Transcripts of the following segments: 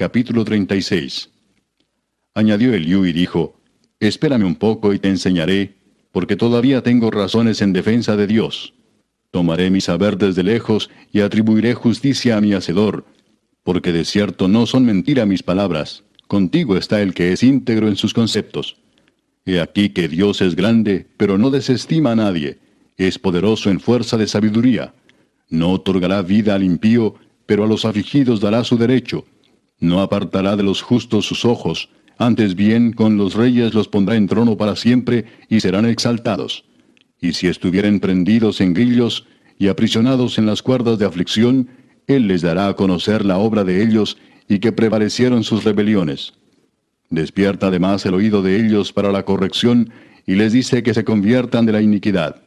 Capítulo 36 Añadió Eliú y dijo, Espérame un poco y te enseñaré, porque todavía tengo razones en defensa de Dios. Tomaré mi saber desde lejos y atribuiré justicia a mi Hacedor, porque de cierto no son mentira mis palabras, contigo está el que es íntegro en sus conceptos. He aquí que Dios es grande, pero no desestima a nadie, es poderoso en fuerza de sabiduría. No otorgará vida al impío, pero a los afligidos dará su derecho. No apartará de los justos sus ojos, antes bien con los reyes los pondrá en trono para siempre y serán exaltados. Y si estuvieren prendidos en grillos y aprisionados en las cuerdas de aflicción, Él les dará a conocer la obra de ellos y que prevalecieron sus rebeliones. Despierta además el oído de ellos para la corrección y les dice que se conviertan de la iniquidad.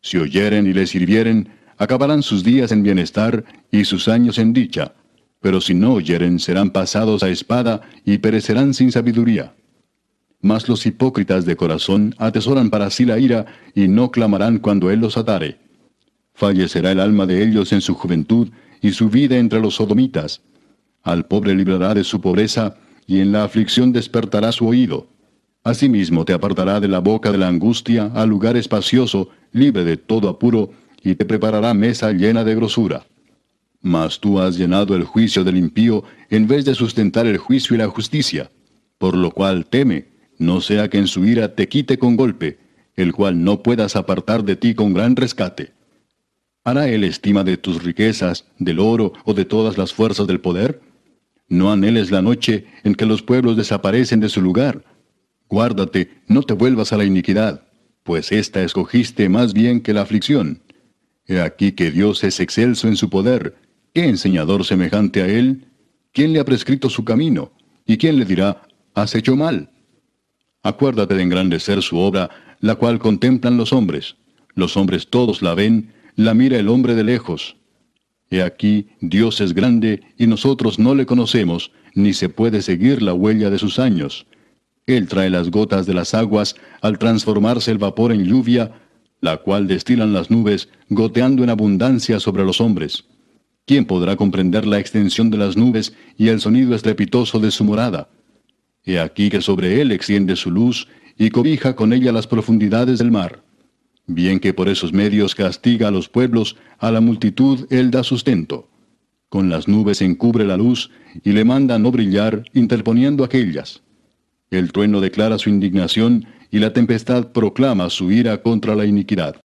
Si oyeren y les sirvieren, acabarán sus días en bienestar y sus años en dicha, pero si no oyeren serán pasados a espada y perecerán sin sabiduría. Mas los hipócritas de corazón atesoran para sí la ira y no clamarán cuando Él los atare. Fallecerá el alma de ellos en su juventud y su vida entre los sodomitas. Al pobre librará de su pobreza y en la aflicción despertará su oído. Asimismo te apartará de la boca de la angustia al lugar espacioso, libre de todo apuro, y te preparará mesa llena de grosura. Mas tú has llenado el juicio del impío en vez de sustentar el juicio y la justicia, por lo cual teme, no sea que en su ira te quite con golpe, el cual no puedas apartar de ti con gran rescate. ¿Hará él estima de tus riquezas, del oro o de todas las fuerzas del poder? No anheles la noche en que los pueblos desaparecen de su lugar. Guárdate, no te vuelvas a la iniquidad, pues ésta escogiste más bien que la aflicción. He aquí que Dios es excelso en su poder. ¿Qué enseñador semejante a él? ¿Quién le ha prescrito su camino? ¿Y quién le dirá, has hecho mal? Acuérdate de engrandecer su obra, la cual contemplan los hombres. Los hombres todos la ven, la mira el hombre de lejos. He aquí, Dios es grande y nosotros no le conocemos, ni se puede seguir la huella de sus años. Él trae las gotas de las aguas al transformarse el vapor en lluvia, la cual destilan las nubes, goteando en abundancia sobre los hombres. ¿Quién podrá comprender la extensión de las nubes y el sonido estrepitoso de su morada? He aquí que sobre él extiende su luz y cobija con ella las profundidades del mar. Bien que por esos medios castiga a los pueblos, a la multitud él da sustento. Con las nubes encubre la luz y le manda no brillar, interponiendo aquellas. El trueno declara su indignación y la tempestad proclama su ira contra la iniquidad.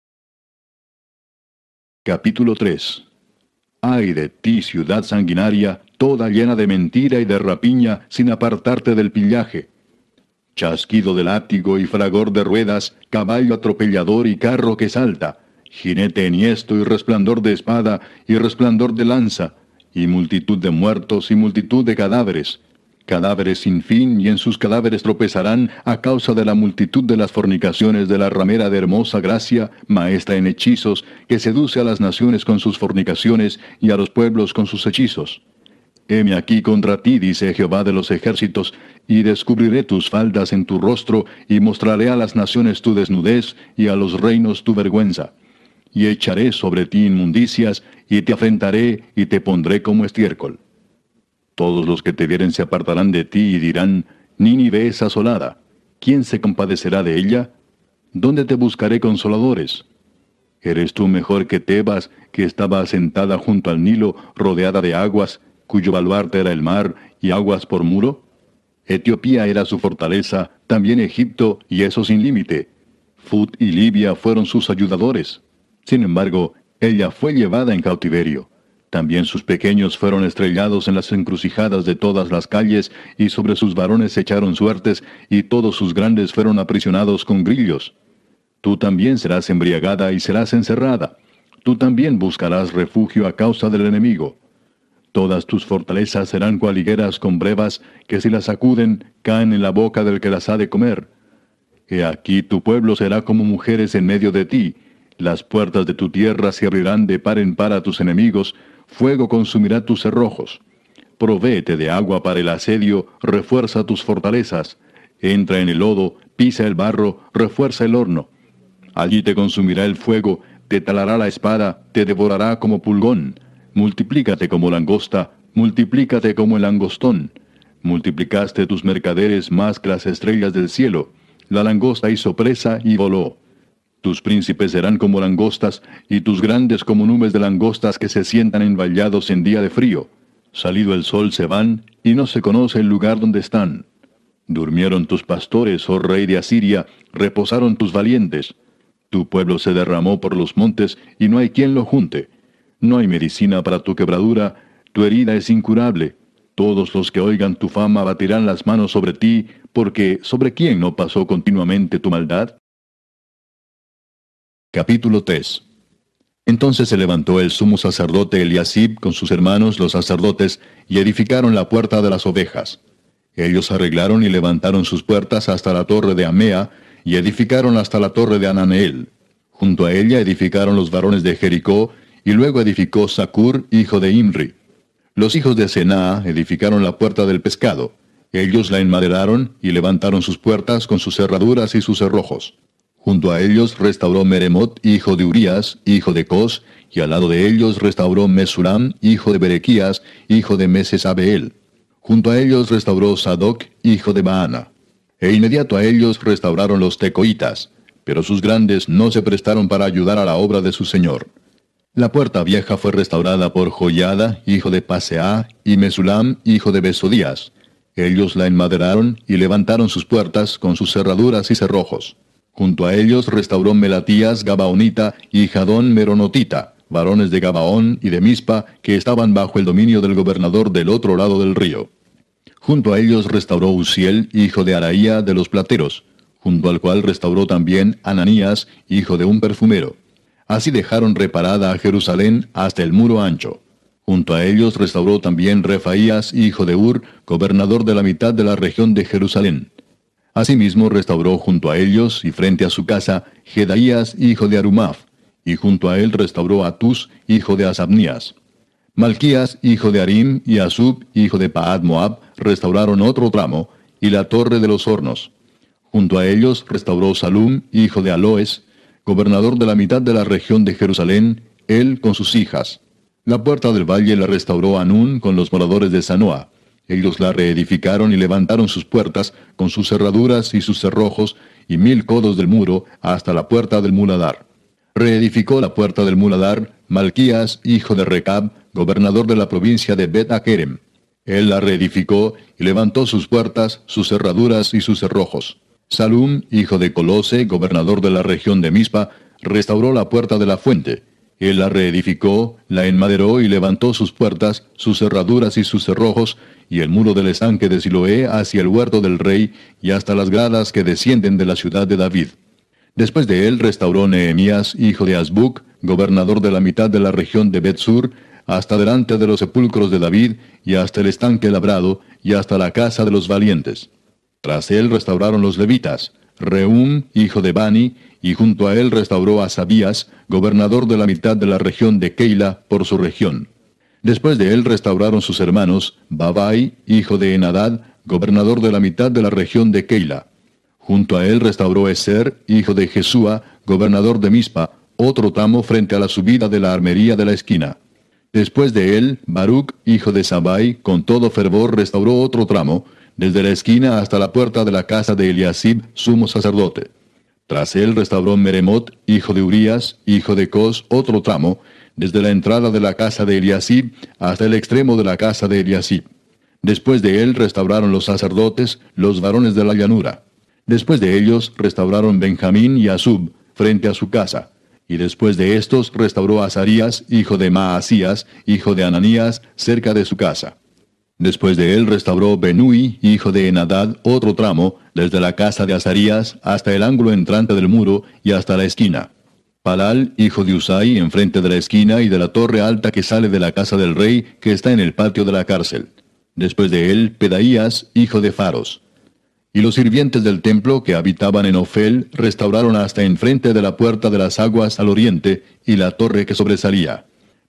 Capítulo 3 Ay de ti, ciudad sanguinaria, toda llena de mentira y de rapiña, sin apartarte del pillaje. Chasquido de látigo y fragor de ruedas, caballo atropellador y carro que salta, jinete enhiesto y resplandor de espada y resplandor de lanza, y multitud de muertos y multitud de cadáveres, cadáveres sin fin, y en sus cadáveres tropezarán a causa de la multitud de las fornicaciones de la ramera de hermosa gracia, maestra en hechizos, que seduce a las naciones con sus fornicaciones y a los pueblos con sus hechizos. Heme aquí contra ti, dice Jehová de los ejércitos, y descubriré tus faldas en tu rostro, y mostraré a las naciones tu desnudez, y a los reinos tu vergüenza. Y echaré sobre ti inmundicias, y te afrentaré, y te pondré como estiércol. Todos los que te vieren se apartarán de ti y dirán, Nínive es asolada. ¿Quién se compadecerá de ella? ¿Dónde te buscaré consoladores? ¿Eres tú mejor que Tebas, que estaba asentada junto al Nilo, rodeada de aguas, cuyo baluarte era el mar y aguas por muro? Etiopía era su fortaleza, también Egipto, y eso sin límite. Fut y Libia fueron sus ayudadores. Sin embargo, ella fue llevada en cautiverio. También sus pequeños fueron estrellados en las encrucijadas de todas las calles, y sobre sus varones echaron suertes, y todos sus grandes fueron aprisionados con grillos. Tú también serás embriagada y serás encerrada. Tú también buscarás refugio a causa del enemigo. Todas tus fortalezas serán cual higueras con brevas, que si las sacuden, caen en la boca del que las ha de comer. He aquí tu pueblo será como mujeres en medio de ti, las puertas de tu tierra se abrirán de par en par a tus enemigos, fuego consumirá tus cerrojos. Provéete de agua para el asedio, refuerza tus fortalezas. Entra en el lodo, pisa el barro, refuerza el horno. Allí te consumirá el fuego, te talará la espada, te devorará como pulgón. Multiplícate como langosta, multiplícate como el langostón. Multiplicaste tus mercaderes más que las estrellas del cielo. La langosta hizo presa y voló. Tus príncipes serán como langostas, y tus grandes como nubes de langostas que se sientan envallados en día de frío. Salido el sol se van, y no se conoce el lugar donde están. Durmieron tus pastores, oh rey de Asiria, reposaron tus valientes. Tu pueblo se derramó por los montes, y no hay quien lo junte. No hay medicina para tu quebradura, tu herida es incurable. Todos los que oigan tu fama batirán las manos sobre ti, porque ¿sobre quién no pasó continuamente tu maldad? Capítulo 3 Entonces se levantó el sumo sacerdote Eliasib con sus hermanos los sacerdotes, y edificaron la puerta de las ovejas. Ellos arreglaron y levantaron sus puertas hasta la torre de Amea, y edificaron hasta la torre de Ananeel. Junto a ella edificaron los varones de Jericó, y luego edificó Sacur, hijo de Imri. Los hijos de Senaa edificaron la puerta del pescado. Ellos la enmaderaron y levantaron sus puertas con sus cerraduras y sus cerrojos. Junto a ellos restauró Meremot, hijo de Urías, hijo de Cos, y al lado de ellos restauró Mesulam, hijo de Berequías, hijo de Mesesabeel. Junto a ellos restauró Sadoc, hijo de Baana. E inmediato a ellos restauraron los tecoitas, pero sus grandes no se prestaron para ayudar a la obra de su señor. La puerta vieja fue restaurada por Joyada, hijo de Paseá, y Mesulam, hijo de Besodías. Ellos la enmaderaron y levantaron sus puertas con sus cerraduras y cerrojos. Junto a ellos restauró Melatías Gabaonita y Jadón Meronotita, varones de Gabaón y de Mispa, que estaban bajo el dominio del gobernador del otro lado del río. Junto a ellos restauró Uziel, hijo de Araía de los plateros, junto al cual restauró también Ananías, hijo de un perfumero. Así dejaron reparada a Jerusalén hasta el muro ancho. Junto a ellos restauró también Refaías, hijo de Ur, gobernador de la mitad de la región de Jerusalén. Asimismo restauró junto a ellos y frente a su casa Jedaías, hijo de Arumaf, y junto a él restauró a Tus, hijo de Asabnías. Malquías, hijo de Arim, y Asub, hijo de Paad Moab, restauraron otro tramo, y la torre de los hornos. Junto a ellos restauró Salum, hijo de Aloes, gobernador de la mitad de la región de Jerusalén, él con sus hijas. La puerta del valle la restauró Anún con los moradores de Sanoa. Ellos la reedificaron y levantaron sus puertas con sus cerraduras y sus cerrojos y mil codos del muro hasta la puerta del muladar. Reedificó la puerta del muladar Malquías, hijo de Recab, gobernador de la provincia de Bet Akerem. Él la reedificó y levantó sus puertas, sus cerraduras y sus cerrojos. Salum, hijo de Colose, gobernador de la región de Mispa, restauró la puerta de la fuente. Él la reedificó, la enmaderó y levantó sus puertas, sus cerraduras y sus cerrojos, y el muro del estanque de Siloé hacia el huerto del rey y hasta las gradas que descienden de la ciudad de David. Después de él restauró Nehemías, hijo de Azbuc, gobernador de la mitad de la región de Betsur, hasta delante de los sepulcros de David, y hasta el estanque labrado, y hasta la casa de los valientes. Tras él restauraron los levitas, Reum, hijo de Bani, y junto a él restauró a Sabías, gobernador de la mitad de la región de Keila, por su región. Después de él restauraron sus hermanos, Babai, hijo de Enadad, gobernador de la mitad de la región de Keila. Junto a él restauró Eser, hijo de Jesúa, gobernador de Mispa, otro tramo frente a la subida de la armería de la esquina. Después de él, Baruch, hijo de Sabai, con todo fervor restauró otro tramo, desde la esquina hasta la puerta de la casa de Eliasib, sumo sacerdote. Tras él restauró Meremot, hijo de Urías, hijo de Cos, otro tramo, desde la entrada de la casa de Eliasib hasta el extremo de la casa de Eliasib. Después de él restauraron los sacerdotes, los varones de la llanura. Después de ellos restauraron Benjamín y Asub, frente a su casa. Y después de estos restauró Azarías, hijo de Maasías, hijo de Ananías, cerca de su casa. Después de él restauró Benui, hijo de Enadad, otro tramo, desde la casa de Azarías hasta el ángulo entrante del muro y hasta la esquina. Palal, hijo de Usai, enfrente de la esquina y de la torre alta que sale de la casa del rey, que está en el patio de la cárcel. Después de él, Pedaías, hijo de Faros. Y los sirvientes del templo que habitaban en Ofel restauraron hasta enfrente de la puerta de las aguas al oriente y la torre que sobresalía.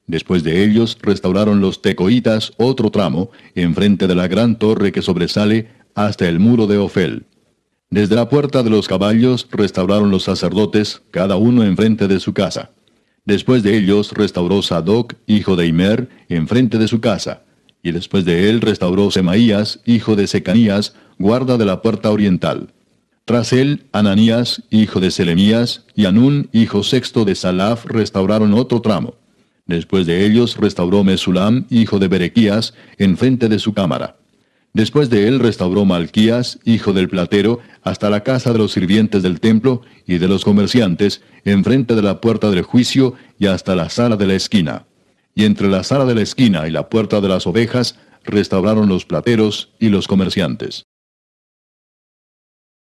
Después de ellos restauraron los tecoitas otro tramo, enfrente de la gran torre que sobresale, hasta el muro de Ofel. Desde la puerta de los caballos restauraron los sacerdotes, cada uno enfrente de su casa. Después de ellos restauró Sadoc, hijo de Imer, enfrente de su casa, Y después de él restauró Semaías, hijo de Secanías, guarda de la puerta oriental. Tras él, Ananías, hijo de Selemías, y Anún, hijo sexto de Salaf, restauraron otro tramo. Después de ellos restauró Mesulam, hijo de Berequías, enfrente de su cámara. Después de él restauró Malquías, hijo del platero, hasta la casa de los sirvientes del templo y de los comerciantes, enfrente de la puerta del juicio y hasta la sala de la esquina. Y entre la sala de la esquina y la puerta de las ovejas restauraron los plateros y los comerciantes.